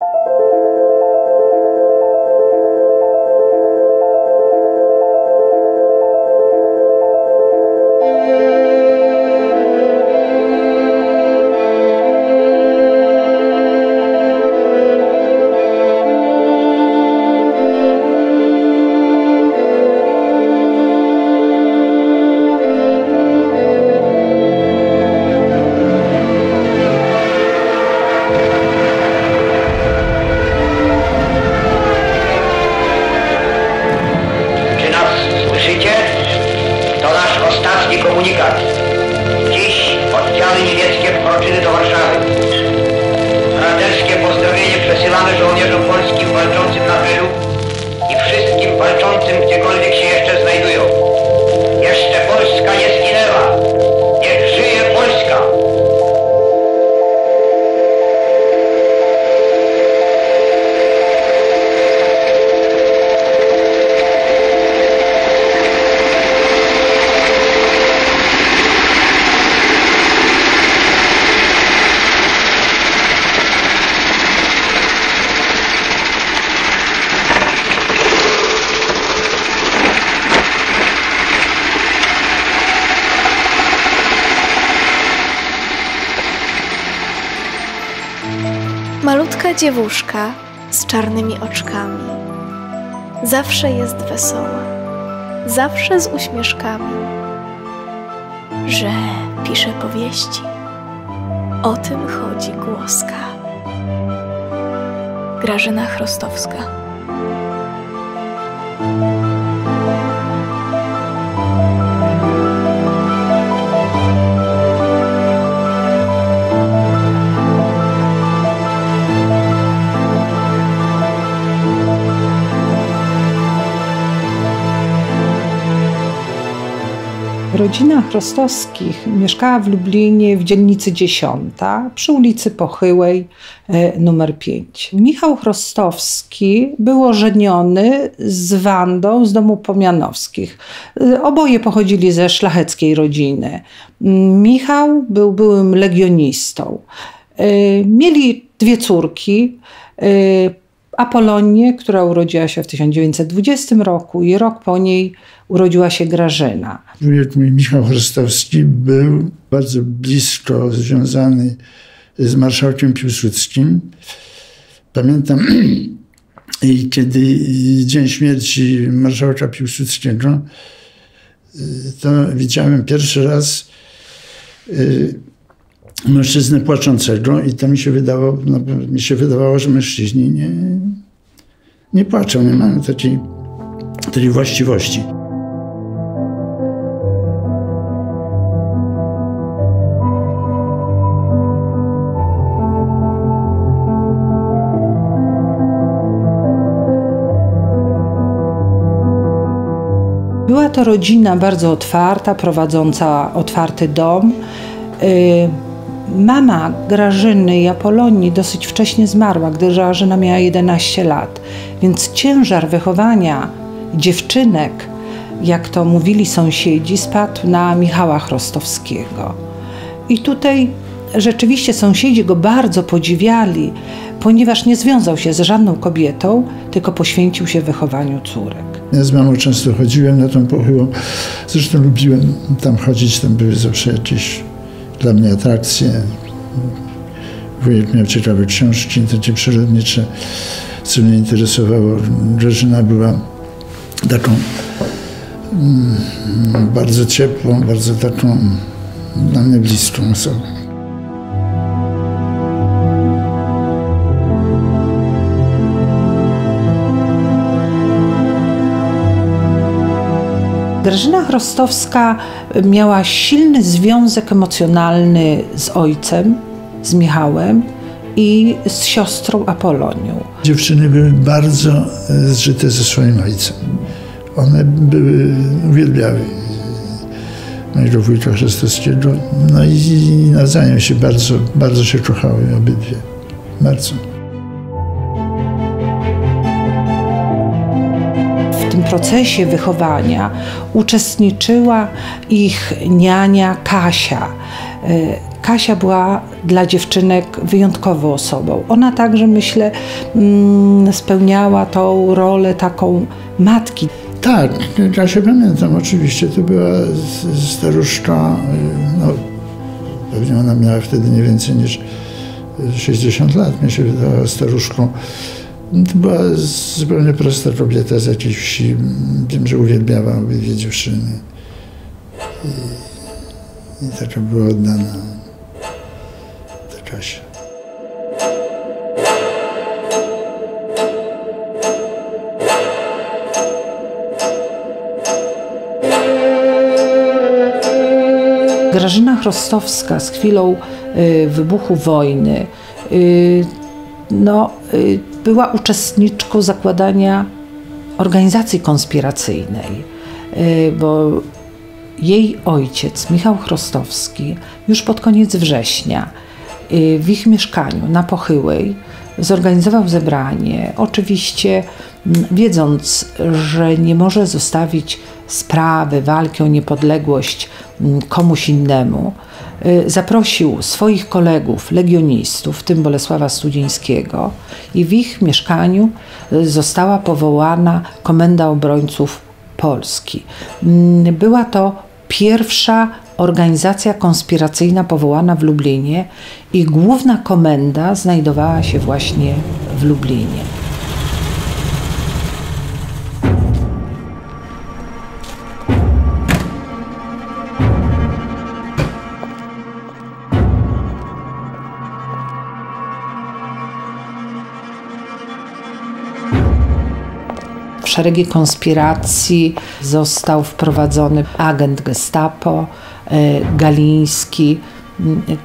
Czy Malutka dziewuszka z czarnymi oczkami. Zawsze jest wesoła, zawsze z uśmieszkami. Że pisze powieści, o tym chodzi głoska. Grażyna Chrostowska. Rodzina Chrostowskich mieszkała w Lublinie w dzielnicy 10 przy ulicy Pochyłej e, numer 5. Michał Chrostowski był ożeniony z Wandą z domu Pomianowskich. E, Oboje pochodzili ze szlacheckiej rodziny. Mm, Michał był byłym legionistą. E, Mieli dwie córki. Apolonię, która urodziła się w 1920 roku i rok po niej urodziła się Grażyna. Michał Chrostowski był bardzo blisko związany z marszałkiem Piłsudskim. Pamiętam, kiedy dzień śmierci marszałka Piłsudskiego, y, to widziałem pierwszy raz y, mężczyznę płaczącego i to mi się wydawało, no, mi się wydawało, że mężczyźni nie, nie płaczą, nie mają takiej, takiej właściwości. Była to rodzina bardzo otwarta, prowadząca otwarty dom. Mama Grażyny i Apolonii dosyć wcześnie zmarła, gdy Grażyna miała 11 lat, więc ciężar wychowania dziewczynek, jak to mówili sąsiedzi, spadł na Michała Chrostowskiego. I tutaj rzeczywiście sąsiedzi go bardzo podziwiali, ponieważ nie związał się z żadną kobietą, tylko poświęcił się wychowaniu córek. Ja z mamą często chodziłem na tą pochyłą. Zresztą lubiłem tam chodzić, tam były zawsze jakieś dla mnie atrakcje. Wujek miał ciekawe książki, takie przyrodnicze, co mnie interesowało. Grażyna była taką mm, bardzo ciepłą, bardzo taką dla mnie bliską osobą. Grażyna Chrostowska miała silny związek emocjonalny z ojcem, z Michałem i z siostrą Apolonią. Dziewczyny były bardzo e, zżyte ze swoim ojcem. One były, uwielbiały mojego wujka Chrostowskiego. No i nawzajem się bardzo, bardzo się kochały obydwie. Bardzo. Procesie wychowania uczestniczyła ich niania Kasia. E, Kasia była dla dziewczynek wyjątkową osobą. Ona także, myślę, mm, spełniała tą rolę taką matki. Tak, ja się pamiętam oczywiście. To była staruszka, no, pewnie ona miała wtedy nie więcej niż 60 lat, mi się wydawała staruszką. To była zupełnie prosta kobieta z jakiejś wsi. Wiem, że uwielbiała obydwie dziewczyny. I, i taka była oddana ta Kasia. Grażyna Chrostowska z chwilą y, wybuchu wojny y, no, y, była uczestniczką zakładania organizacji konspiracyjnej, bo jej ojciec, Michał Chrostowski, już pod koniec września w ich mieszkaniu na Pochyłej zorganizował zebranie. Oczywiście wiedząc, że nie może zostawić sprawy, walki o niepodległość komuś innemu, y, zaprosił swoich kolegów, legionistów, w tym Bolesława Studzińskiego, i w ich mieszkaniu y, została powołana Komenda Obrońców Polski. Mm, była to pierwsza organizacja konspiracyjna powołana w Lublinie i główna komenda znajdowała się właśnie w Lublinie. Szeregi konspiracji został wprowadzony agent Gestapo, e, Galiński,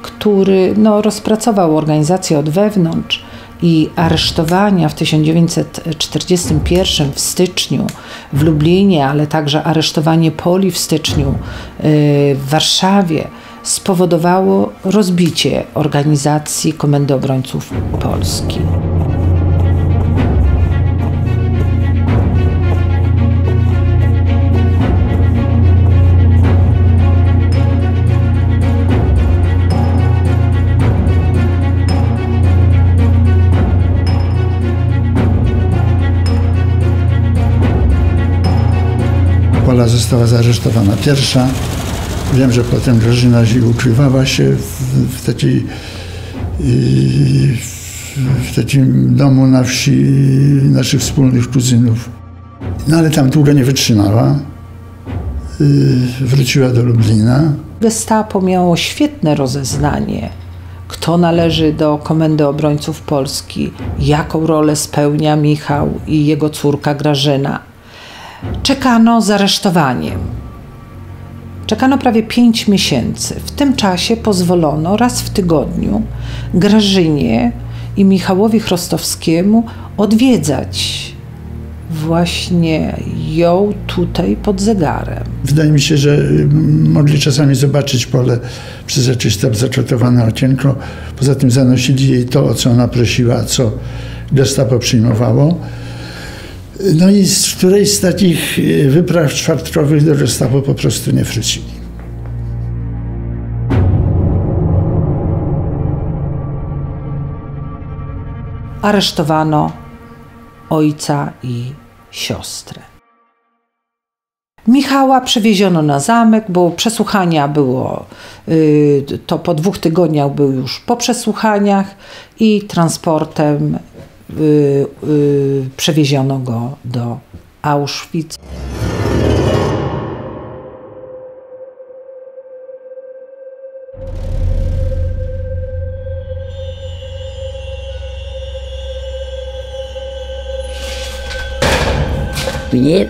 który no, rozpracował organizację od wewnątrz i aresztowania w 1941 w styczniu w Lublinie, ale także aresztowanie Poli w styczniu e, w Warszawie spowodowało rozbicie organizacji Komendy Obrońców Polski. Pola została zaresztowana pierwsza. Wiem, że potem Grażyna ukrywała się w, w takiej w takim domu na wsi naszych wspólnych kuzynów. No ale tam długo nie wytrzymała. Wróciła do Lublina. Gestapo miało świetne rozeznanie, kto należy do Komendy Obrońców Polski, jaką rolę spełnia Michał i jego córka Grażyna czekano z aresztowaniem. Czekano prawie pięć miesięcy. W tym czasie pozwolono raz w tygodniu Grażynie i Michałowi Chrostowskiemu odwiedzać właśnie ją tutaj pod zegarem. Wydaje mi się, że mogli czasami zobaczyć pole przez jakieś tam zaczatowane okienko. Poza tym zanosili jej to, o co ona prosiła, co gestapo przyjmowało. No i z którejś z takich e, wypraw czwartkowych do Gestapo po prostu nie wrócili. Aresztowano ojca i siostrę. Michała przewieziono na zamek, bo przesłuchania było, y, to po dwóch tygodniach był już po przesłuchaniach i transportem przewieziono go do Auschwitz. Mnie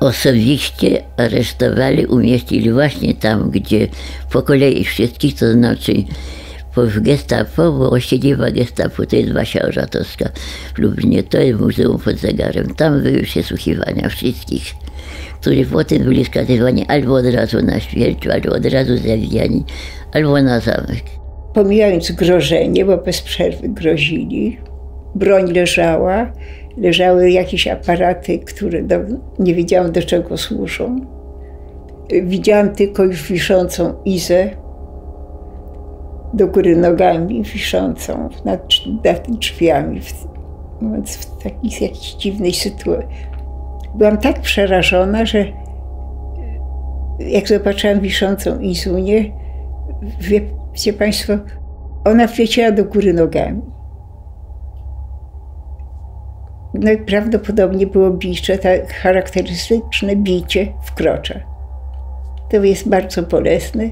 osobiście aresztowali, umieścili właśnie tam, gdzie po kolei wszystkich, to znaczy w gestapo, bo siedziba gestapo to jest Wasia Orzatowska w Lublinie, to jest muzeum pod zegarem. Tam były przesłuchiwania wszystkich, którzy potem byli skazywani albo od razu na śmierć, albo od razu zawijani, albo na zamek. Pomijając grożenie, bo bez przerwy grozili, broń leżała, leżały jakieś aparaty, które do, nie wiedziałam do czego służą. Widziałam tylko już wiszącą Izę do góry nogami, wiszącą nad, nad drzwiami, w, w takiej jakiejś dziwnej sytuacji. Byłam tak przerażona, że jak zobaczyłam wiszącą Izunię, wie, wiecie Państwo, ona wleciała do góry nogami. No i prawdopodobnie było bicie, tak charakterystyczne bicie w krocza. To jest bardzo bolesne.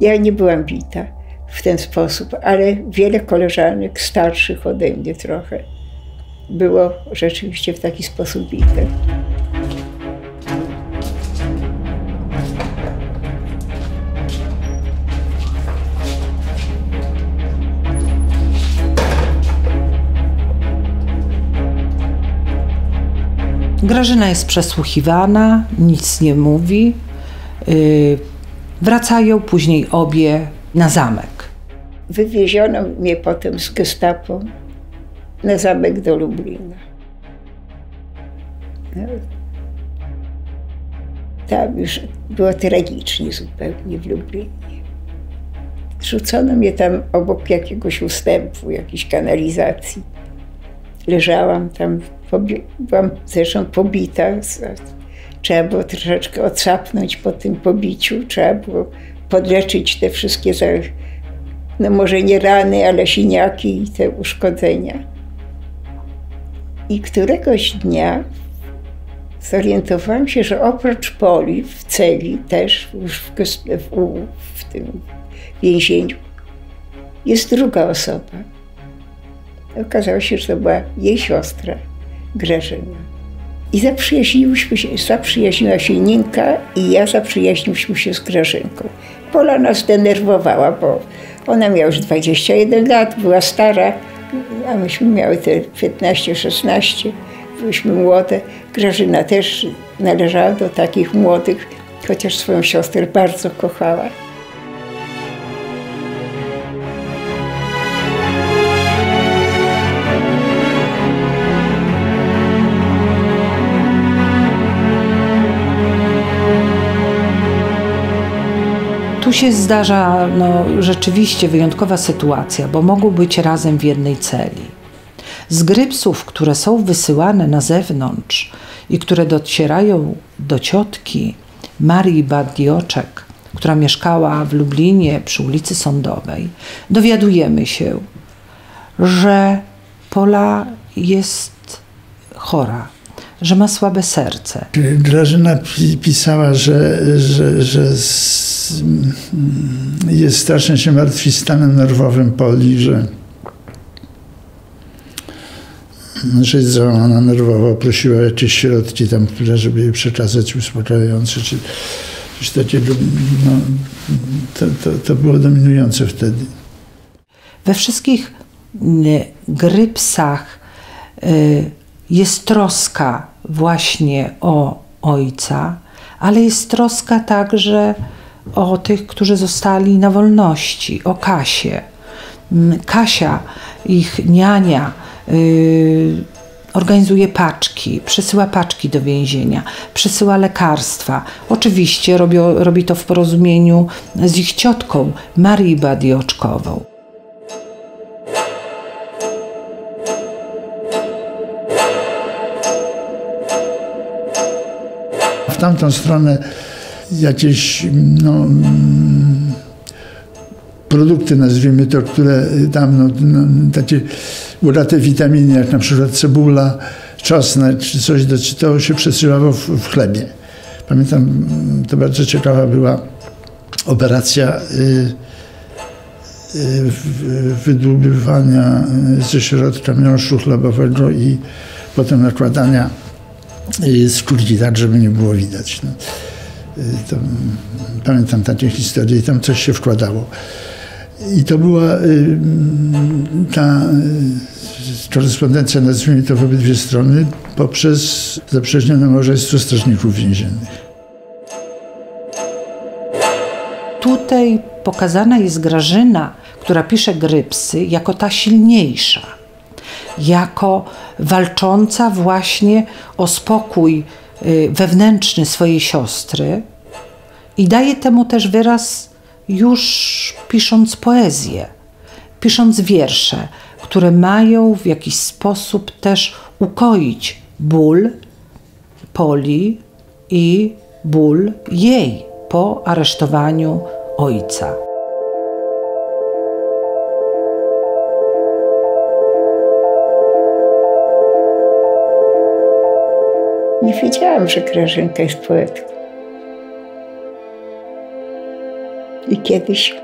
Ja nie byłam bita w ten sposób, ale wiele koleżanek starszych ode mnie trochę było rzeczywiście w taki sposób bite. Grażyna jest przesłuchiwana, nic nie mówi. Yy, wracają później obie na zamek. Wywieziono mnie potem z gestapo na zamek do Lublina. No. Tam już było tragicznie zupełnie w Lublinie. Rzucono mnie tam obok jakiegoś ustępu, jakiejś kanalizacji. Leżałam tam, byłam zresztą pobita. Trzeba było troszeczkę odsapnąć po tym pobiciu, trzeba było podleczyć te wszystkie, no może nie rany, ale siniaki i te uszkodzenia. I któregoś dnia zorientowałam się, że oprócz Poli w celi, też już w, w, w tym więzieniu, jest druga osoba. Okazało się, że to była jej siostra, Grażyna. I zaprzyjaźniłyśmy się, zaprzyjaźniła się Ninka i ja zaprzyjaźniłyśmy się z Grażynką. Pola nas denerwowała, bo ona miała już 21 lat, była stara, a myśmy miały te 15-16, byliśmy młode. Grażyna też należała do takich młodych, chociaż swoją siostrę bardzo kochała. Tu się zdarza no, rzeczywiście wyjątkowa sytuacja, bo mogą być razem w jednej celi. Z grypsów, które są wysyłane na zewnątrz i które docierają do ciotki Marii Badioczek, która mieszkała w Lublinie przy ulicy Sądowej, dowiadujemy się, że Pola jest chora, że ma słabe serce. Grażyna pisała, że, że, że jest strasznie się martwi stanem nerwowym Poli, że, że jest załamana nerwowo. Prosiła jakieś środki tam, które, żeby jej przekazać uspokajające, czy coś takiego. No, to, to, to było dominujące wtedy. We wszystkich grypsach y, jest troska właśnie o ojca, ale jest troska także o tych, którzy zostali na wolności, o Kasię. Mm, Kasia, ich niania, yy, organizuje paczki, przysyła paczki do więzienia, przysyła lekarstwa. Oczywiście robi, robi to w porozumieniu z ich ciotką, Marii Badioczkową. Tamtą stronę jakieś no, produkty, nazwijmy to, które tam, no, no, takie bogate witaminy, jak na przykład cebula, czosnek czy coś, to się przesyłało w, w chlebie. Pamiętam, to bardzo ciekawa była operacja y, y, wydłubywania ze środka miąższu chlebowego i potem nakładania y, skórki tak, żeby nie było widać. No. To, pamiętam takie historie i tam coś się wkładało. I to była y, ta y, korespondencja, nazwijmy to w obydwie strony, poprzez zaprzeźnione małżeństwo strażników więziennych. Tutaj pokazana jest Grażyna, która pisze Grypsy, jako ta silniejsza, jako walcząca właśnie o spokój y, wewnętrzny swojej siostry i daje temu też wyraz już pisząc poezję, pisząc wiersze, które mają w jakiś sposób też ukoić ból Poli i ból jej po aresztowaniu ojca. Nie wiedziałam, że Grażynka jest poetką. I kiedyś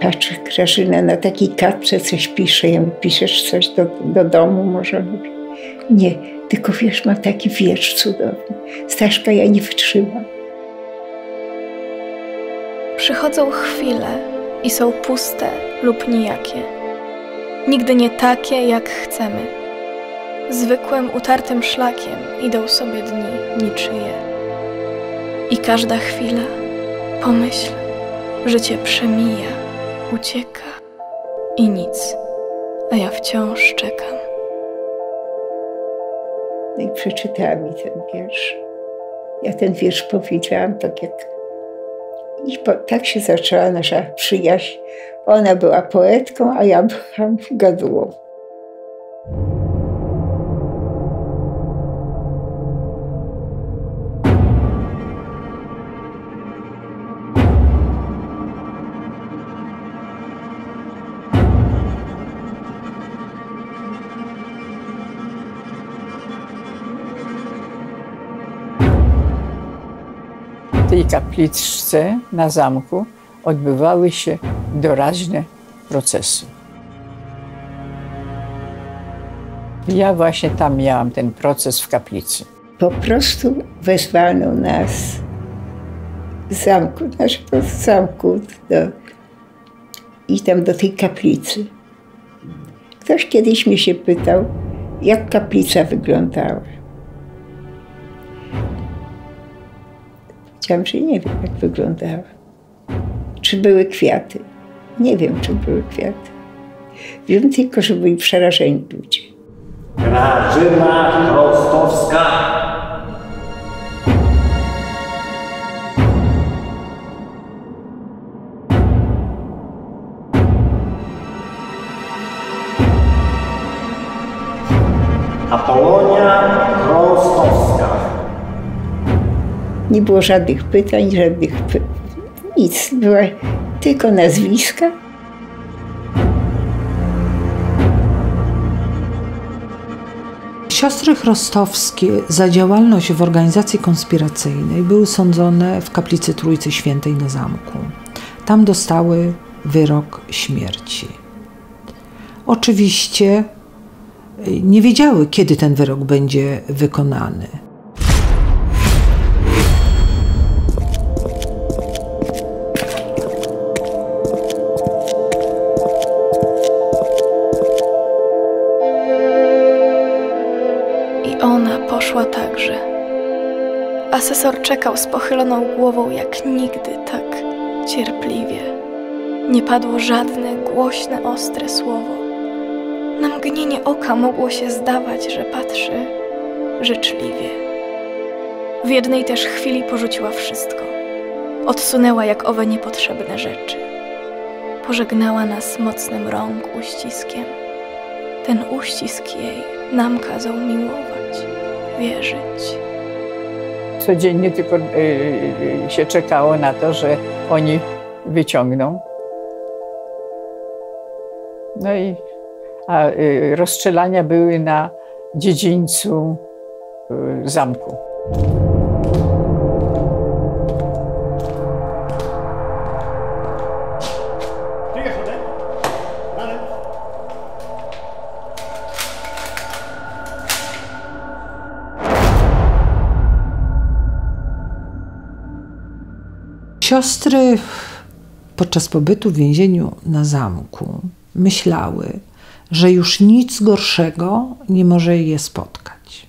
patrzę, Grażyna na takiej kartce coś pisze. Ja mówię, piszesz coś do, do domu może? Mówię, nie, tylko wiesz, mam taki wiersz cudowny. Staszka, ja nie wytrzymam. Przychodzą chwile i są puste lub nijakie. Nigdy nie takie, jak chcemy. Zwykłym, utartym szlakiem idą sobie dni niczyje. I każda chwila, pomyśl, życie przemija, ucieka i nic, a ja wciąż czekam. No i przeczytała mi ten wiersz. Ja ten wiersz powiedziałam tak jak... I po, tak się zaczęła nasza przyjaźń. Ona była poetką, a ja byłam gadułą. Kapliczce na zamku odbywały się doraźne procesy. Ja właśnie tam miałam ten proces w kaplicy. Po prostu wezwano nas z zamku, naszego zamku do, i tam do tej kaplicy. Ktoś kiedyś mnie się pytał, jak kaplica wyglądała. Powiedziałam, że nie wiem, jak wyglądała. Czy były kwiaty? Nie wiem, czy były kwiaty. Wiem tylko, że byli przerażeni ludzie. Grażyna Chrostowska. Nie było żadnych pytań, żadnych py... nic. Była tylko nazwiska. Siostry Chrostowskie za działalność w organizacji konspiracyjnej były sądzone w kaplicy Trójcy Świętej na zamku. Tam dostały wyrok śmierci. Oczywiście y, nie wiedziały, kiedy ten wyrok będzie wykonany. Poszła także. Asesor czekał z pochyloną głową jak nigdy tak cierpliwie. Nie padło żadne głośne, ostre słowo. Na mgnienie oka mogło się zdawać, że patrzy życzliwie. W jednej też chwili porzuciła wszystko. Odsunęła jak owe niepotrzebne rzeczy. Pożegnała nas mocnym rąk uściskiem. Ten uścisk jej nam kazał miłować, wierzyć. Codziennie tylko y, y, się czekało na to, że oni wyciągną. No i a y, rozstrzelania były na dziedzińcu zamku. Siostry podczas pobytu w więzieniu na zamku myślały, że już nic gorszego nie może je spotkać.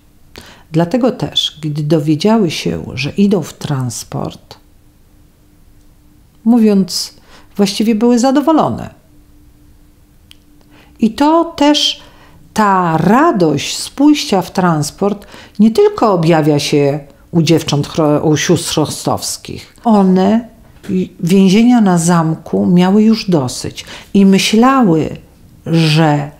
Dlatego też, gdy dowiedziały się, że idą w transport, mówiąc, właściwie były zadowolone. I to też ta radość z pójścia w transport nie tylko objawia się u dziewcząt, u sióstr chrostowskich. One więzienia na zamku miały już dosyć i myślały, że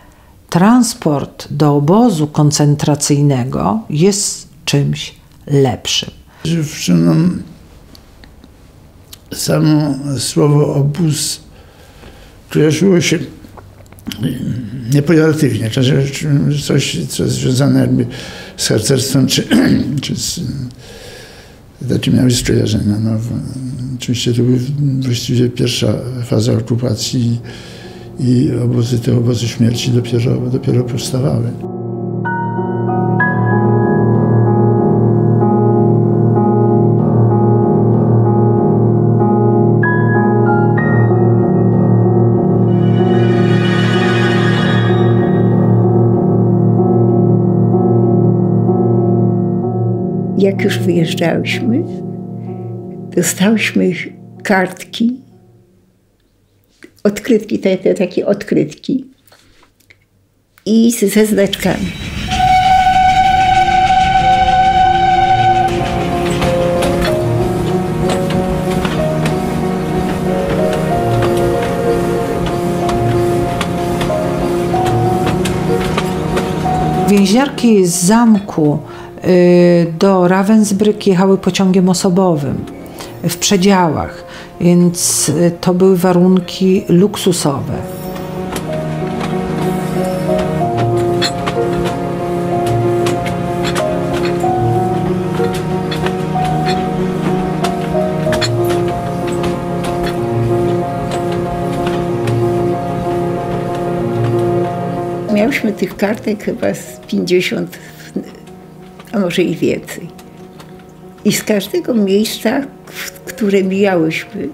transport do obozu koncentracyjnego jest czymś lepszym. Dziewczynom samo słowo obóz kojarzyło się niepejoratywnie, coś, co związane jakby z harcerstwem, czy, czy z, takie miały skojarzenia. No, oczywiście to była właściwie pierwsza faza okupacji i obozy, te obozy śmierci dopiero, dopiero powstawały. Jak już wyjeżdżałyśmy, dostałyśmy kartki, odkrytki, te, te takie odkrytki i ze znaczkami. Więźniarki z zamku do Ravensbrück jechały pociągiem osobowym w przedziałach, więc y, to były warunki luksusowe. Miałyśmy tych kartek chyba z 50 a może i więcej. I z każdego miejsca, w które mijałyśmy,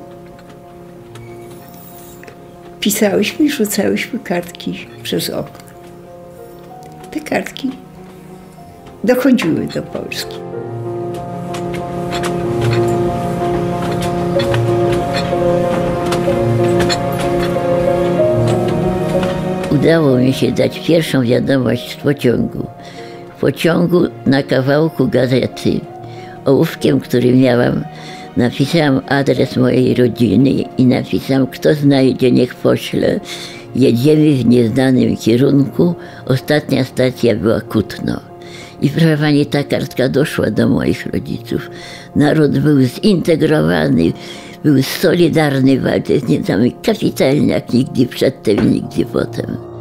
pisałyśmy i rzucałyśmy kartki przez okno. Te kartki dochodziły do Polski. Udało mi się dać pierwszą wiadomość z pociągu pociągu na kawałku gazety. Ołówkiem, który miałam, napisałam adres mojej rodziny i napisałam, kto znajdzie, niech pośle. Jedziemy w nieznanym kierunku. Ostatnia stacja była Kutno. I proszę pani, ta kartka doszła do moich rodziców. Naród był zintegrowany, był solidarny w walce z Niemcami kapitalnie, jak nigdy przedtem nigdy potem.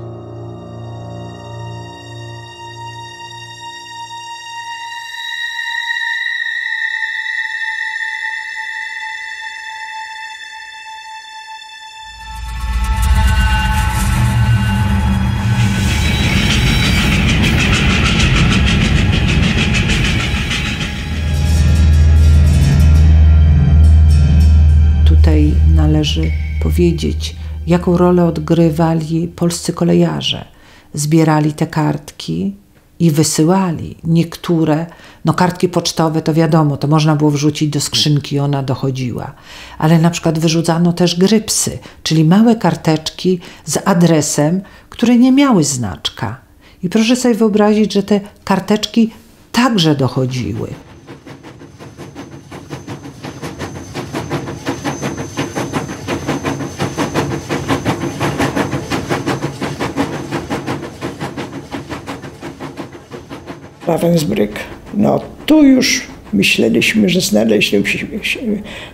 Powiedzieć, jaką rolę odgrywali polscy kolejarze. Zbierali te kartki i wysyłali. Niektóre, no kartki pocztowe to wiadomo, to można było wrzucić do skrzynki, ona dochodziła. Ale na przykład wyrzucano też grypsy, czyli małe karteczki z adresem, które nie miały znaczka. I proszę sobie wyobrazić, że te karteczki także dochodziły. Ravensbrück. No tu już myśleliśmy, że znaleźliśmy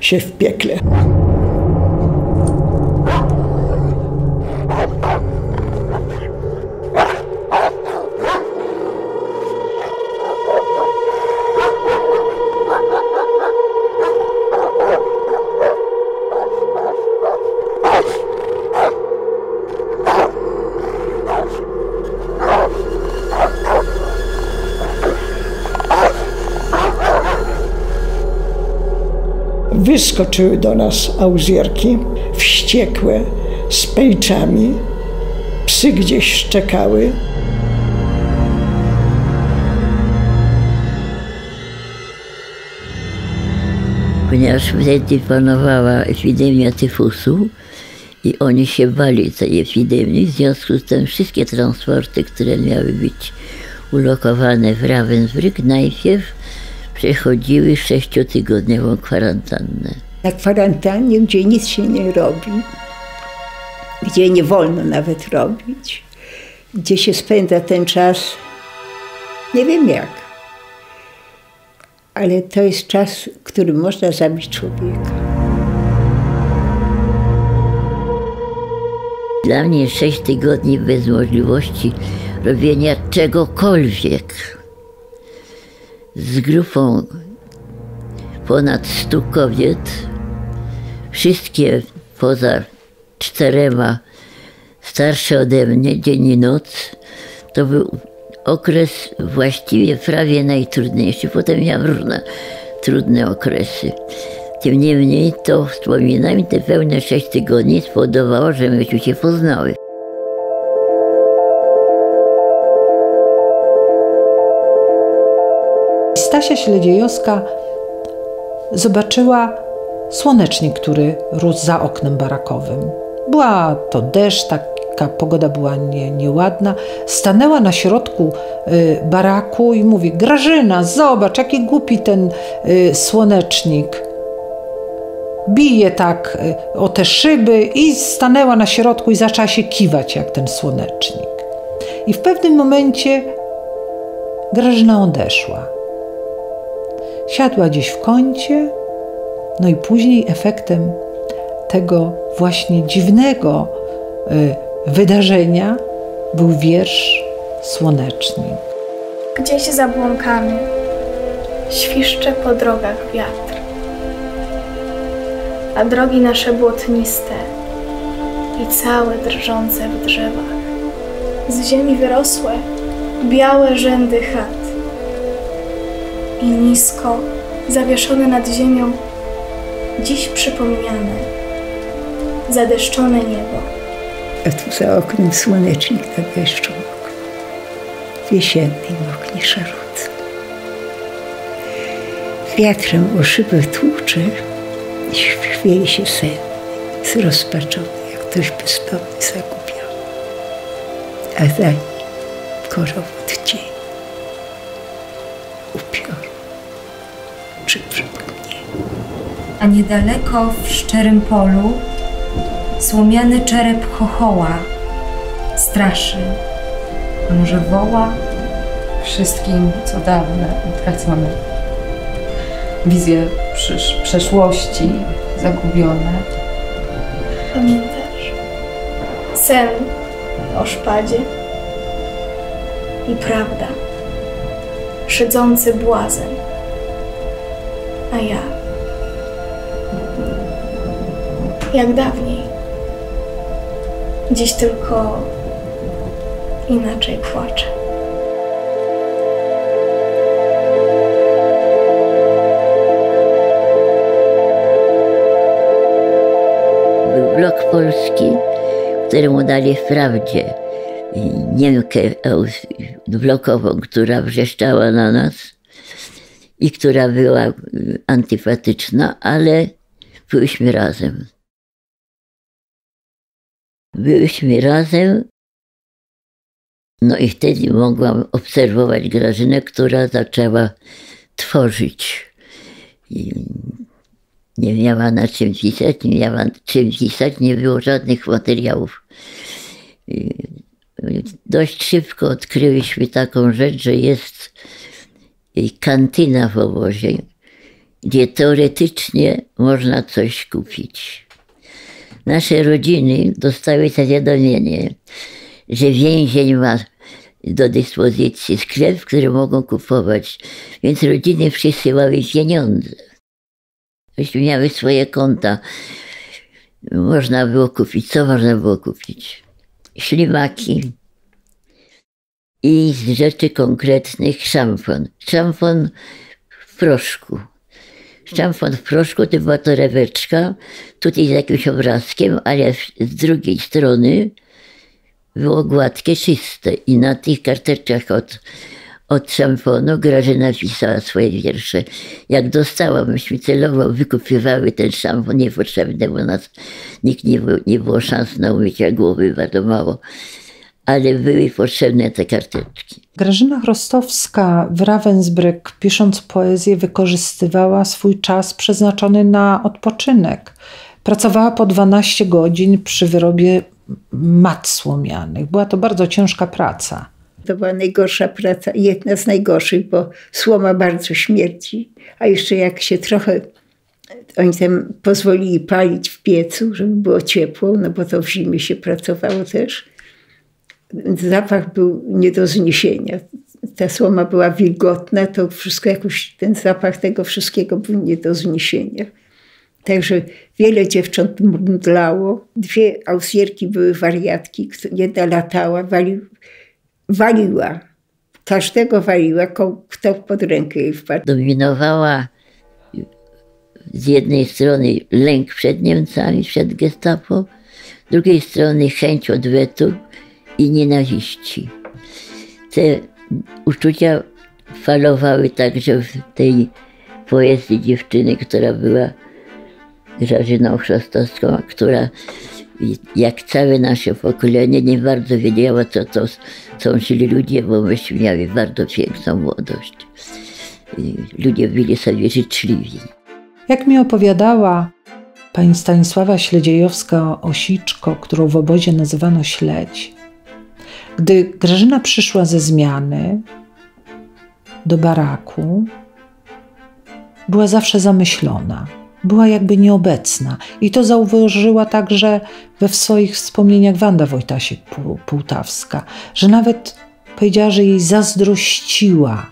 się, w piekle. Wyskoczyły do nas auzjerki, wściekłe, z pejczami. Psy gdzieś szczekały. Ponieważ wtedy panowała epidemia tyfusu i oni się bali tej epidemii, w związku z tym wszystkie transporty, które miały być ulokowane w Ravensbrück, najpierw przechodziły sześciotygodniową kwarantannę. Na kwarantannie, gdzie nic się nie robi, gdzie nie wolno nawet robić, gdzie się spędza ten czas, nie wiem jak. Ale to jest czas, który można zabić człowieka. Dla mnie sześć tygodni bez możliwości robienia czegokolwiek. Z grupą ponad stu kobiet, wszystkie poza czterema starsze ode mnie, dzień i noc, to był okres właściwie prawie najtrudniejszy. Potem miałam różne trudne okresy. Tym niemniej to wspominam, te pełne sześć tygodni spowodowało, że myśmy się poznały. Stasia Śledziejowska zobaczyła słonecznik, który rósł za oknem barakowym. Była to deszcz, taka pogoda była nie, nieładna. Stanęła na środku y, baraku i mówi: Grażyna, zobacz, jaki głupi ten y, słonecznik. Bije tak y, o te szyby i stanęła na środku i zaczęła się kiwać jak ten słonecznik. I w pewnym momencie Grażyna odeszła. Siadła gdzieś w kącie, no i później efektem tego właśnie dziwnego y, wydarzenia był wiersz Słonecznik. Gdzieś zabłąkany świszcze po drogach wiatr, a drogi nasze błotniste i całe drżące w drzewach. Z ziemi wyrosłe białe rzędy chat i nisko zawieszone nad ziemią dziś przypomniane zadeszczone niebo. A tu za oknem słonecznik na deszczu. W jesiennej moknie szarot. Wiatrem o szybę tłucze i chwieje się sen, zrozpaczony, jak ktoś bezdomny zagubiony. A za nim korowód A niedaleko w szczerym polu Słomiany czerep chochoła, straszy, a może woła wszystkim, co dawne, utracone. Wizje przysz, przeszłości zagubione. Pamiętasz? Sen o szpadzie i prawda, szydzący błazen, a ja jak dawniej. Dziś tylko inaczej płaczę. Był blok polski, któremu dali wprawdzie Niemkę blokową, która wrzeszczała na nas i która była antypatyczna, ale byliśmy razem. Byliśmy razem, no i wtedy mogłam obserwować Grażynę, która zaczęła tworzyć. I nie miała na czym pisać, nie miała czym pisać, nie było żadnych materiałów. I dość szybko odkryliśmy taką rzecz, że jest kantyna w obozie, gdzie teoretycznie można coś kupić. Nasze rodziny dostały zawiadomienie, że więzień ma do dyspozycji sklep, który mogą kupować, więc rodziny przysyłały pieniądze. Myśmy miały swoje konta. Można było kupić, co można było kupić? Ślimaki i z rzeczy konkretnych szampon. Szampon w proszku. Szampon w proszku to była torebeczka, tutaj z jakimś obrazkiem, ale z drugiej strony było gładkie, czyste. I na tych karteczkach od, od szamponu Grażyna pisała swoje wiersze. Jak dostałam, myśmy celowo wykupywały ten szampon niepotrzebny, bo nas nikt nie, było, nie było szans na umycie głowy, bardzo mało. Ale były potrzebne te karteczki. Grażyna Chrostowska w Ravensbrück, pisząc poezję, wykorzystywała swój czas przeznaczony na odpoczynek. Pracowała po 12 godzin przy wyrobie mat słomianych. Była to bardzo ciężka praca. To była najgorsza praca, jedna z najgorszych, bo słoma bardzo śmierci, a jeszcze jak się trochę oni tam pozwolili palić w piecu, żeby było ciepło, no bo to w zimie się pracowało też. Zapach był nie do zniesienia. Ta słoma była wilgotna, to wszystko jakoś, ten zapach tego wszystkiego był nie do zniesienia. Także wiele dziewcząt mdlało. Dwie ausjerki były wariatki. Jedna latała, wali, waliła. Każdego waliła, kto pod rękę jej wpadł. Dominowała z jednej strony lęk przed Niemcami, przed gestapo, z drugiej strony chęć odwetu i nienawiści. Te uczucia falowały także w tej poezji dziewczyny, która była Grażyną Chrzostowską, która jak całe nasze pokolenie nie bardzo wiedziała, co to są źli ludzie, bo myśmy mieli bardzo piękną młodość. Ludzie byli sobie życzliwi. Jak mi opowiadała pani Stanisława Śledziejowska-Osiczko, którą w obozie nazywano Śledź, gdy Grażyna przyszła ze zmiany do baraku, była zawsze zamyślona, była jakby nieobecna. I to zauważyła także we swoich wspomnieniach Wanda Wojtasiek-Półtawska, że nawet powiedziała, że jej zazdrościła,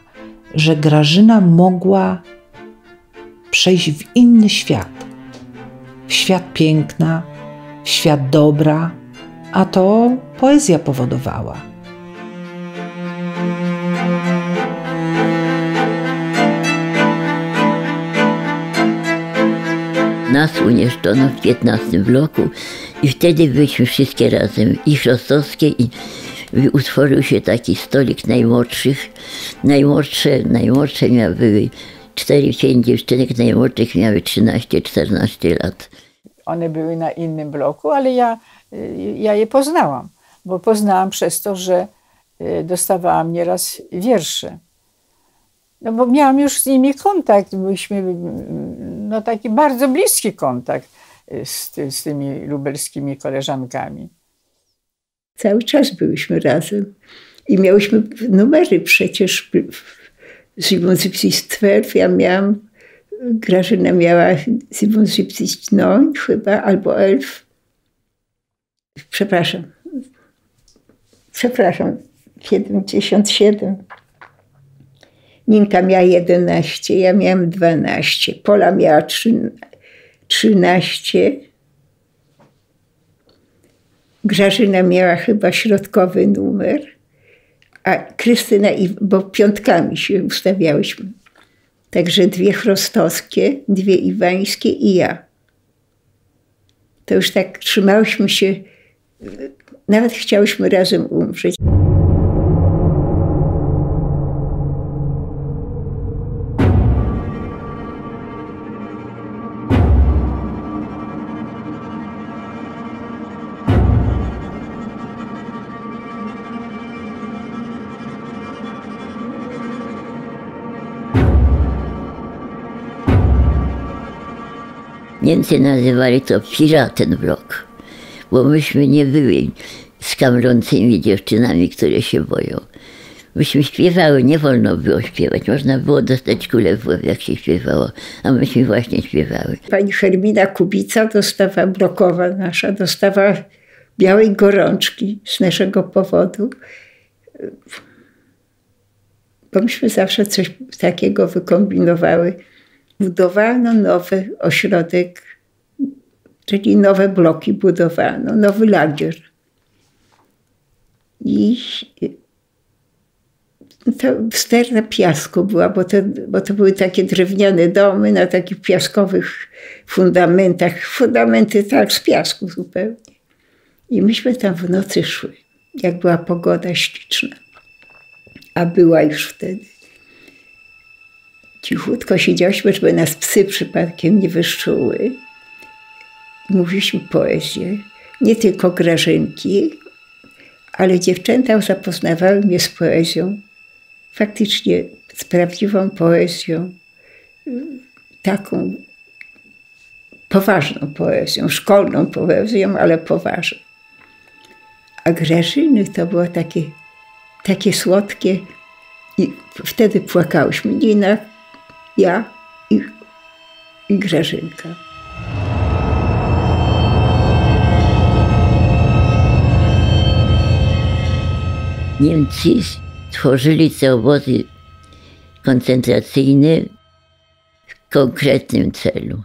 że Grażyna mogła przejść w inny świat. W świat piękna, w świat dobra, a to poezja powodowała. Nas umieszczono w 15 bloku i wtedy byliśmy wszystkie razem, i Chrostowskie, i utworzył się taki stolik najmłodszych. Najmłodsze, najmłodsze miały były cztery, pięć dziewczynek najmłodszych miały 13-14 lat. One były na innym bloku, ale ja, ja je poznałam, bo poznałam przez to, że y, dostawałam nieraz wiersze. No bo miałam już z nimi kontakt, byliśmy, no taki bardzo bliski kontakt y, z, ty, z tymi lubelskimi koleżankami. Cały czas byliśmy razem i miałyśmy numery przecież 77, ja miałam, Grażyna miała 79 chyba, albo 11. Przepraszam. Przepraszam, 77. Ninka miała 11, ja miałam 12. Pola miała 13. Grażyna miała chyba środkowy numer a Krystyna, bo piątkami się ustawiałyśmy. Także dwie chrostowskie, dwie iwańskie i ja. To już tak trzymałyśmy się, nawet chciałyśmy razem umrzeć. Niemcy nazywali to Piratenblok, bo myśmy nie byli skamrącymi dziewczynami, które się boją. Myśmy śpiewały, nie wolno było śpiewać. Można było dostać kulę w łeb, jak się śpiewało, a myśmy właśnie śpiewały. Pani Hermina Kubica dostawała, blokowa nasza, dostawała białej gorączki z naszego powodu. Bo myśmy zawsze coś takiego wykombinowały budowano nowy ośrodek, czyli nowe bloki budowano, nowy lagier. I to sterna piasku była, bo to, bo to były takie drewniane domy na takich piaskowych fundamentach. Fundamenty tak z piasku zupełnie. I myśmy tam w nocy szły, jak była pogoda śliczna. A była już wtedy. Cichutko siedziałyśmy, żeby nas psy przypadkiem nie wyszczuły. Mówiliśmy poezję, nie tylko Grażynki, Ale dziewczęta zapoznawały mnie z poezją, faktycznie z prawdziwą poezją, taką poważną poezją, szkolną poezją, ale poważną. A Grażyny to było takie, takie słodkie i wtedy płakałyśmy. Nina, ja i, i Grażynka. Niemcy tworzyli te obozy koncentracyjne w konkretnym celu.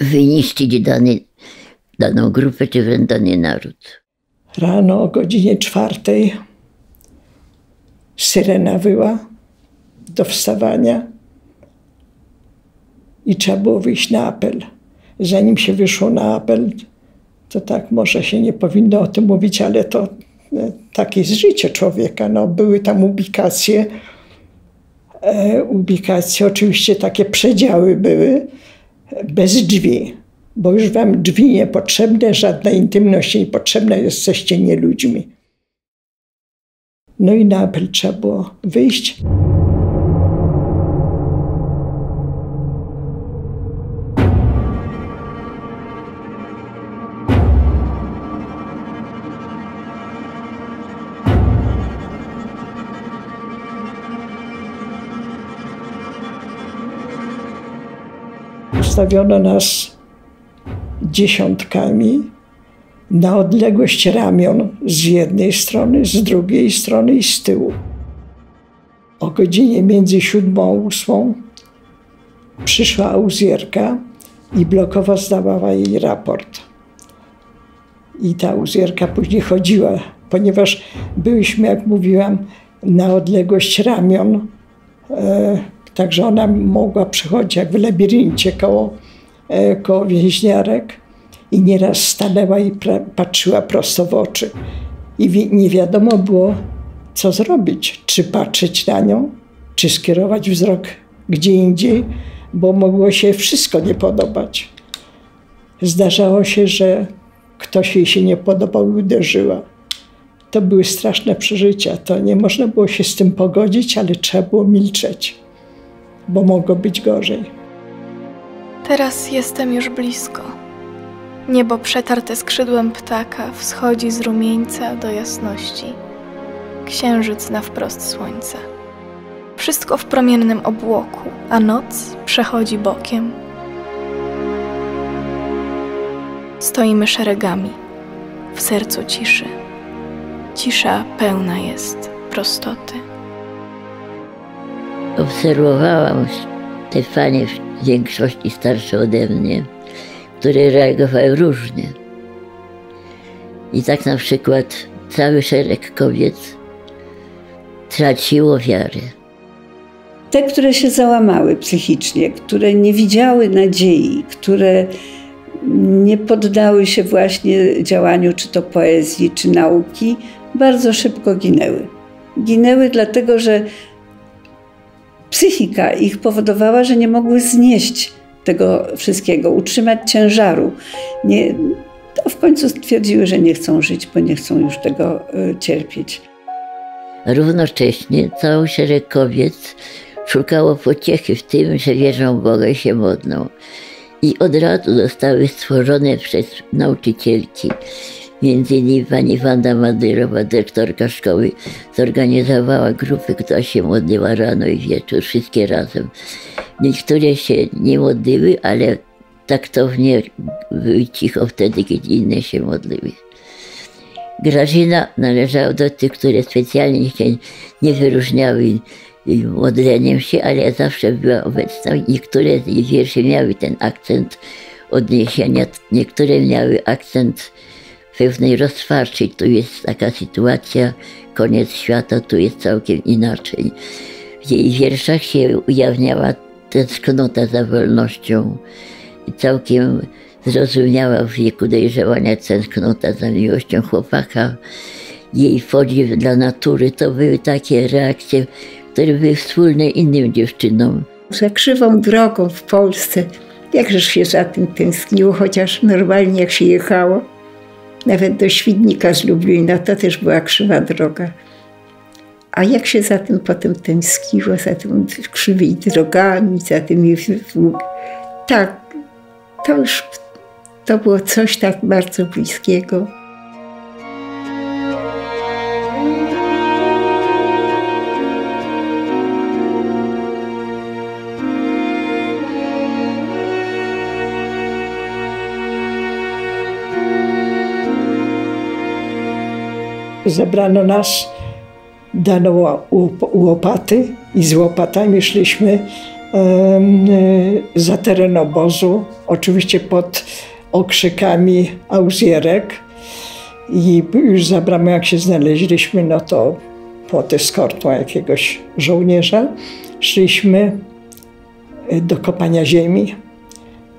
Wyniszczyć dany, daną grupę czy wręcz dany naród. Rano o godzinie czwartej syrena wyła do wstawania i trzeba było wyjść na apel. Zanim się wyszło na apel, to tak może się nie powinno o tym mówić, ale to e, takie jest życie człowieka. No, były tam ubikacje, e, ubikacje, oczywiście takie przedziały były, bez drzwi, bo już wam drzwi niepotrzebne, żadna intymność niepotrzebna, jesteście nie ludźmi. No i na apel trzeba było wyjść. Ustawiono nas dziesiątkami na odległość ramion z jednej strony, z drugiej strony i z tyłu. O godzinie między siódmą a ósmą przyszła auzjerka i blokowa zdawała jej raport. I ta auzjerka później chodziła, ponieważ byliśmy, jak mówiłam, na odległość ramion. E, Także ona mogła przychodzić jak w labiryncie koło, e, koło więźniarek i nieraz stanęła i patrzyła prosto w oczy. I wi nie wiadomo było, co zrobić. Czy patrzeć na nią, czy skierować wzrok gdzie indziej, bo mogło się wszystko nie podobać. Zdarzało się, że ktoś jej się nie podobał i uderzyła. To były straszne przeżycia. To nie można było się z tym pogodzić, ale trzeba było milczeć bo mogło być gorzej. Teraz jestem już blisko. Niebo przetarte skrzydłem ptaka wschodzi z rumieńca do jasności. Księżyc na wprost słońca. Wszystko w promiennym obłoku, a noc przechodzi bokiem. Stoimy szeregami, w sercu ciszy. Cisza pełna jest prostoty. Obserwowałam te panie w większości starsze ode mnie, które reagowały różnie. I tak na przykład cały szereg kobiet traciło wiarę. Te, które się załamały psychicznie, które nie widziały nadziei, które nie poddały się właśnie działaniu czy to poezji, czy nauki, bardzo szybko ginęły. Ginęły dlatego, że psychika ich powodowała, że nie mogły znieść tego wszystkiego, utrzymać ciężaru. Nie, w końcu stwierdziły, że nie chcą żyć, bo nie chcą już tego y, cierpieć. Równocześnie cały szereg kobiet szukało pociechy w tym, że wierzą w Boga i się modlą. I od razu zostały stworzone przez nauczycielki Między innymi pani Wanda Madyrowa, dyrektorka szkoły, zorganizowała grupy, która się modliła rano i wieczór, wszystkie razem. Niektóre się nie modliły, ale taktownie były cicho wtedy, kiedy inne się modliły. Grażyna należała do tych, które specjalnie się nie wyróżniały modleniem się, ale zawsze była obecna. Niektóre jej wiersze miały ten akcent odniesienia, niektóre miały akcent pewnej rozpaczy. Tu jest taka sytuacja, koniec świata, tu jest całkiem inaczej. W jej wierszach się ujawniała tęsknota za wolnością i całkiem zrozumiała w wieku dojrzewania tęsknota za miłością chłopaka. Jej podziw dla natury to były takie reakcje, które były wspólne innym dziewczynom. Za krzywą drogą w Polsce, jakżeż się za tym tęskniło, chociaż normalnie jak się jechało, Nawet do Świdnika z Lublina to też była krzywa droga. A jak się za tym potem tęskniło, za tymi krzywymi drogami, za tymi... Tak, to już to było coś tak bardzo bliskiego. Zebrano nas, dano łopaty i z łopatami szliśmy za teren obozu, oczywiście pod okrzykami auzjerek. I już za bramą jak się znaleźliśmy, no to pod eskortą jakiegoś żołnierza szliśmy do kopania ziemi.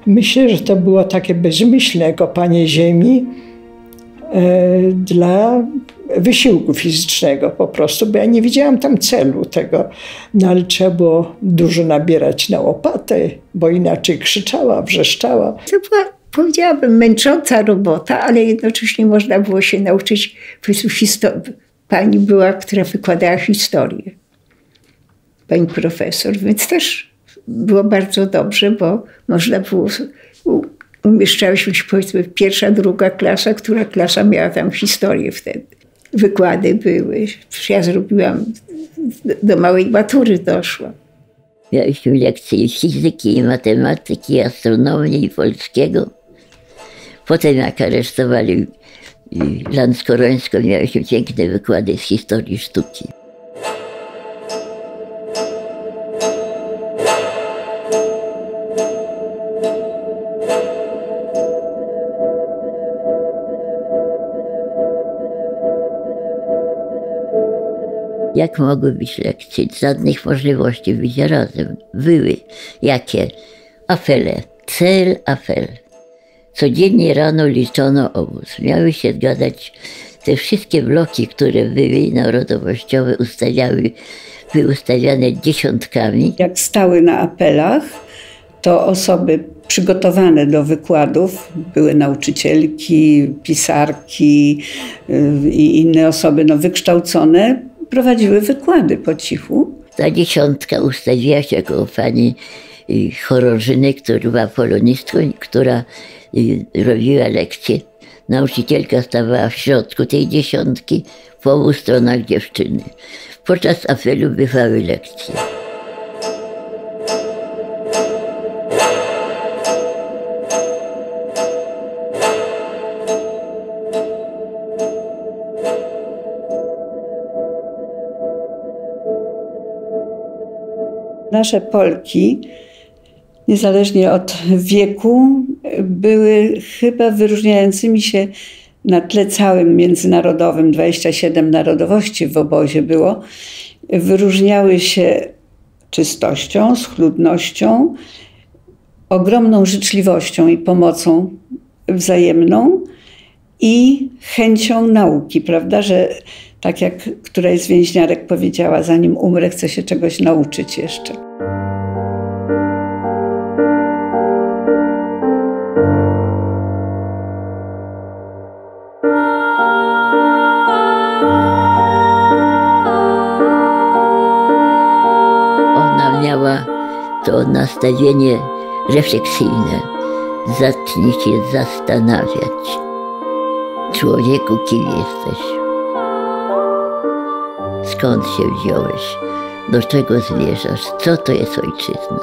Myślę, że to było takie bezmyślne kopanie ziemi e, dla wysiłku fizycznego po prostu, bo ja nie widziałam tam celu tego. No ale trzeba było dużo nabierać na łopatę, bo inaczej krzyczała, wrzeszczała. To była, powiedziałabym, męcząca robota, ale jednocześnie można było się nauczyć, Pani była, która wykładała historię. Pani profesor, więc też było bardzo dobrze, bo można było umieszczałyśmy się powiedzmy pierwsza, druga klasa, która klasa miała tam historię wtedy wykłady były. Ja zrobiłam, do małej matury doszłam. Mieliśmy lekcje fizyki, matematyki, astronomii i polskiego. Potem jak aresztowali Landskorońską, mieliśmy piękne wykłady z historii sztuki. Jak mogły być lekcje? Żadnych możliwości bycia razem. Były. Jakie? Afele. Cel afel. Codziennie rano liczono obóz. Miały się zgadzać te wszystkie bloki, które były narodowościowe, ustawiały, były ustawiane dziesiątkami. Jak stały na apelach, to osoby przygotowane do wykładów były nauczycielki, pisarki y, i inne osoby no, wykształcone, prowadziły wykłady po cichu. Ta dziesiątka ustawiła się koło pani y, chorążyny, która była polonistką, która y, robiła lekcje. Nauczycielka stawała w środku tej dziesiątki, po obu stronach dziewczyny. Podczas apelu bywały lekcje. Nasze Polki, niezależnie od wieku, były chyba wyróżniającymi się na tle całym międzynarodowym, 27 narodowości w obozie było, wyróżniały się czystością, schludnością, ogromną życzliwością i pomocą wzajemną i chęcią nauki, prawda, że tak jak któraś z więźniarek powiedziała, zanim umrę, chcę się czegoś nauczyć jeszcze. Ona miała to nastawienie refleksyjne. Zacznij się zastanawiać. Człowieku, kim jesteś? Skąd się wziąłeś, do czego zmierzasz, co to jest ojczyzna.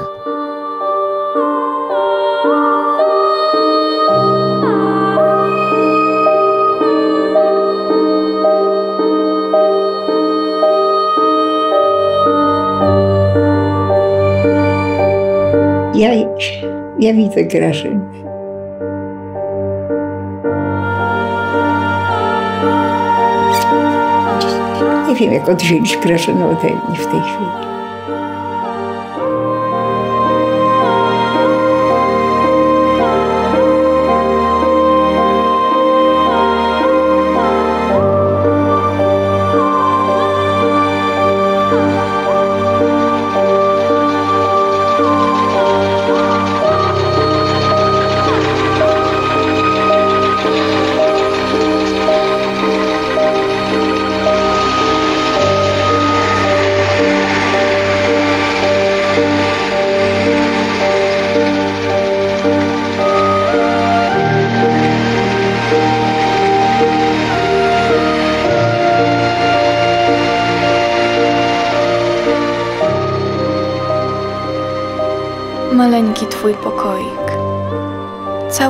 Ja, ja widzę Grażynę. Oddzielić Grażynę ode mnie w tej chwili.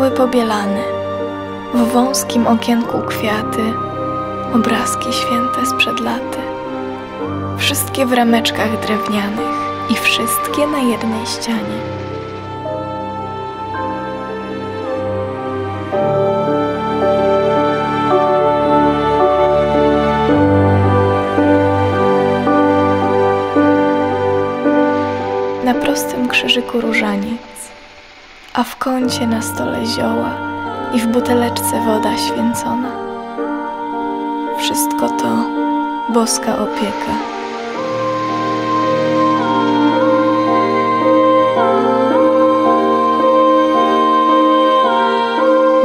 Cały pobielany, w wąskim okienku kwiaty, obrazki święte sprzed laty, wszystkie w rameczkach drewnianych i wszystkie na jednej ścianie. Na prostym krzyżyku różaniec, a w kącie na stole zioła i w buteleczce woda święcona. Wszystko to boska opieka.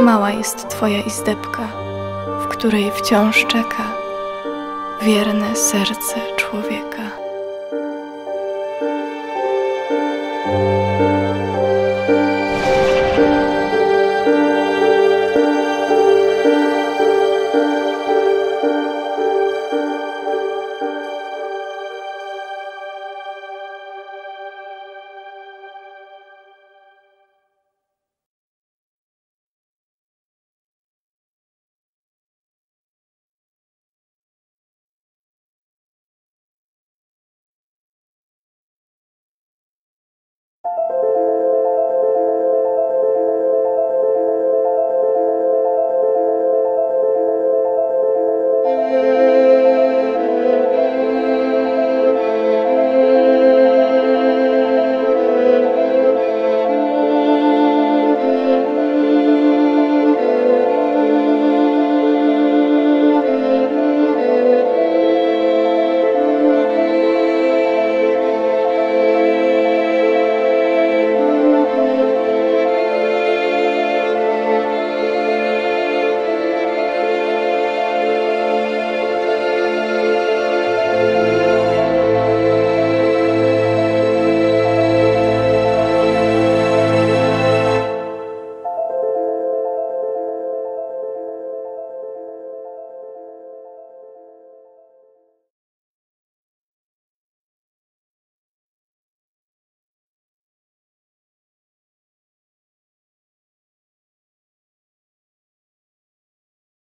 Mała jest Twoja izdebka, w której wciąż czeka wierne serce.